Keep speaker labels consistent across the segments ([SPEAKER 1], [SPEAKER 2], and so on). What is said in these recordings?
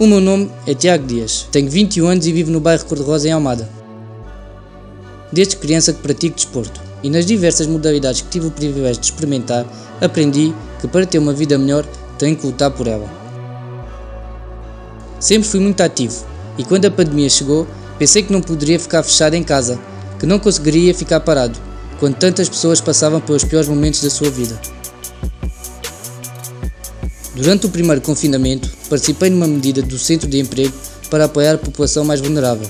[SPEAKER 1] O meu nome é Tiago Dias, tenho 21 anos e vivo no bairro Cor-de-Rosa em Almada. Desde criança que pratico desporto e nas diversas modalidades que tive o privilégio de experimentar, aprendi que para ter uma vida melhor tenho que lutar por ela. Sempre fui muito ativo e quando a pandemia chegou, pensei que não poderia ficar fechado em casa, que não conseguiria ficar parado, quando tantas pessoas passavam pelos piores momentos da sua vida. Durante o primeiro confinamento, participei numa medida do Centro de Emprego para apoiar a população mais vulnerável.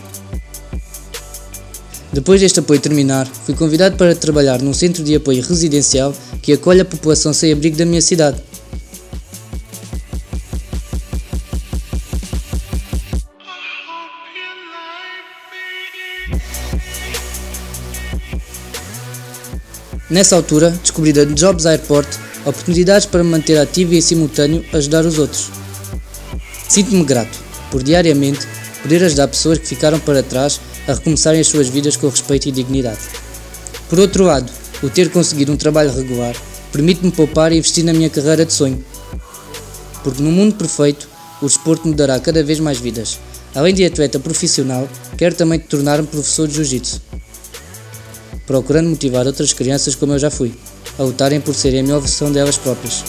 [SPEAKER 1] Depois deste apoio terminar, fui convidado para trabalhar num centro de apoio residencial que acolhe a população sem abrigo da minha cidade. Nessa altura, descobri da Jobs Airport oportunidades para me manter ativo e em simultâneo ajudar os outros. Sinto-me grato por diariamente poder ajudar pessoas que ficaram para trás a recomeçarem as suas vidas com respeito e dignidade. Por outro lado, o ter conseguido um trabalho regular permite-me poupar e investir na minha carreira de sonho. Porque no mundo perfeito, o desporto mudará cada vez mais vidas. Além de atleta profissional, quero também tornar-me professor de jiu-jitsu, procurando motivar outras crianças como eu já fui a lutarem por serem a melhor versão delas próprias.